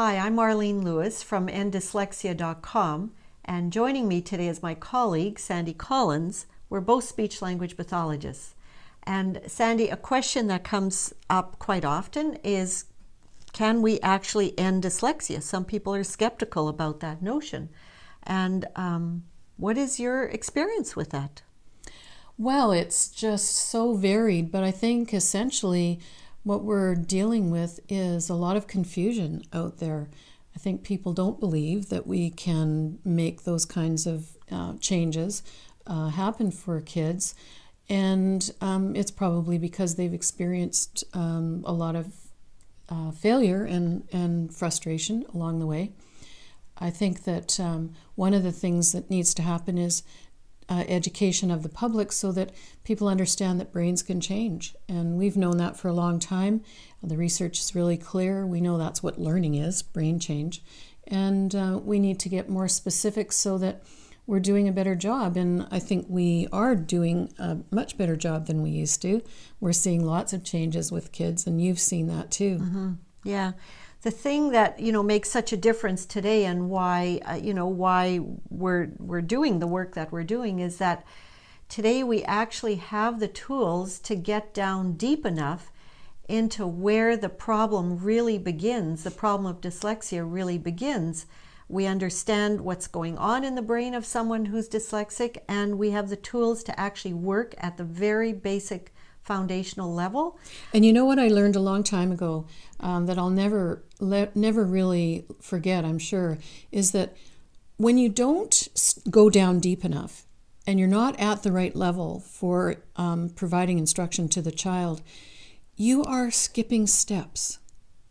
Hi, I'm Marlene Lewis from enddyslexia.com, and joining me today is my colleague, Sandy Collins. We're both speech language pathologists. And Sandy, a question that comes up quite often is can we actually end dyslexia? Some people are skeptical about that notion. And um, what is your experience with that? Well, it's just so varied, but I think essentially what we're dealing with is a lot of confusion out there. I think people don't believe that we can make those kinds of uh, changes uh, happen for kids. And um, it's probably because they've experienced um, a lot of uh, failure and, and frustration along the way. I think that um, one of the things that needs to happen is uh, education of the public so that people understand that brains can change. And we've known that for a long time. The research is really clear. We know that's what learning is brain change. And uh, we need to get more specific so that we're doing a better job. And I think we are doing a much better job than we used to. We're seeing lots of changes with kids, and you've seen that too. Mm-hmm. Yeah the thing that you know makes such a difference today and why uh, you know why we're we're doing the work that we're doing is that today we actually have the tools to get down deep enough into where the problem really begins the problem of dyslexia really begins. We understand what's going on in the brain of someone who's dyslexic and we have the tools to actually work at the very basic foundational level. And you know what I learned a long time ago um, that I'll never le- never really forget. I'm sure is that when you don't go down deep enough and you're not at the right level for um, providing instruction to the child, you are skipping steps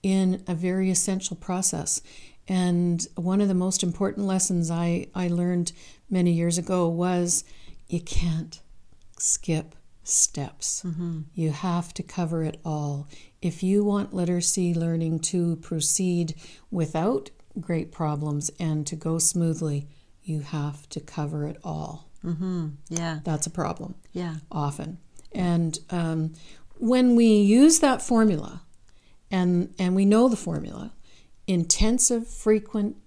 in a very essential process. And one of the most important lessons I, I learned many years ago was you can't skip steps. Mm-hmm. You have to cover it all. If you want literacy learning to proceed without great problems and to go smoothly, you have to cover it all. Mm-hmm. Yeah. That's a problem. Yeah. Often. And um, when we use that formula, and, and we know the formula, intensive, frequent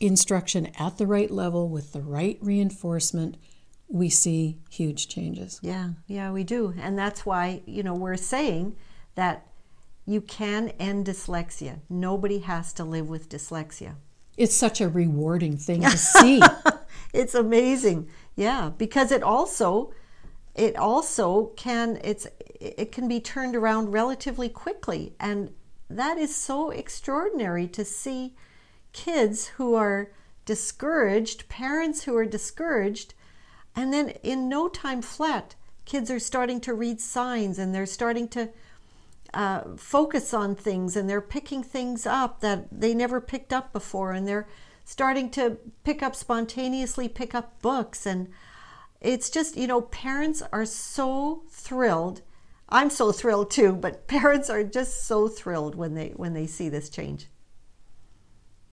instruction at the right level with the right reinforcement we see huge changes. Yeah, yeah, we do. And that's why, you know, we're saying that you can end dyslexia. Nobody has to live with dyslexia. It's such a rewarding thing to see. it's amazing. Yeah, because it also it also can it's it can be turned around relatively quickly and that is so extraordinary to see kids who are discouraged, parents who are discouraged and then in no time flat, kids are starting to read signs and they're starting to uh, focus on things and they're picking things up that they never picked up before and they're starting to pick up spontaneously pick up books. And it's just you know parents are so thrilled. I'm so thrilled too but parents are just so thrilled when they when they see this change